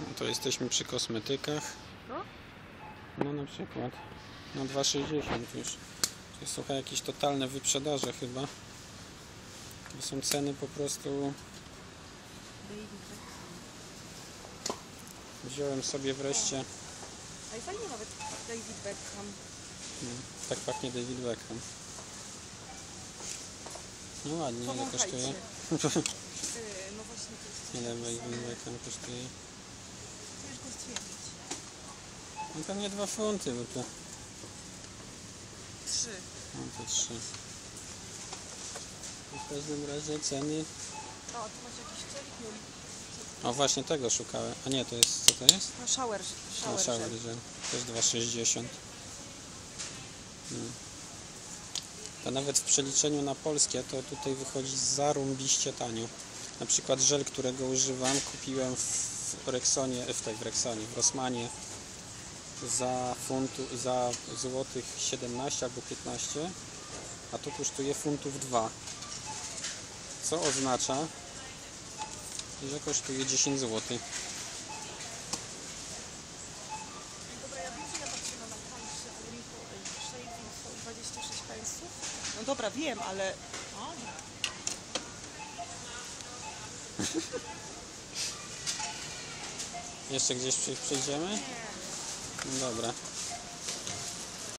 No to jesteśmy przy kosmetykach. No. Na przykład na 2,60 już. To jest słuchaj jakieś totalne wyprzedaże chyba. To są ceny po prostu. Wziąłem sobie wreszcie. A i fajnie nawet David Beckham. No, tak pachnie David Beckham. No ładnie, ile kosztuje? Yy, no właśnie to jest Ile David Beckham kosztuje? to już go stwierdzić. No pewnie 2 funty, bo to. Trzy. No to 3. W każdym razie ceny. O, tu masz jakiś celik, no, O właśnie tego szukałem. A nie, to jest. Co to jest? no shower, shower, shower gel. Też 2,60. Mm. To nawet w przeliczeniu na polskie to tutaj wychodzi zarąbiście tanio. Na przykład żel, którego używam, kupiłem w Rexonie, w tej w Rexonie, w Rossmanie za funtu, za złotych 17 albo 15, a tu kosztuje funtów 2. Co oznacza, że kosztuje 10 zł. Dobra, ja wiem, że ja patrzę na najtańszy, ale mi to shaving to 26 pensów. No dobra, wiem, ale... O. Jeszcze gdzieś przy- przyjdziemy? Dobra.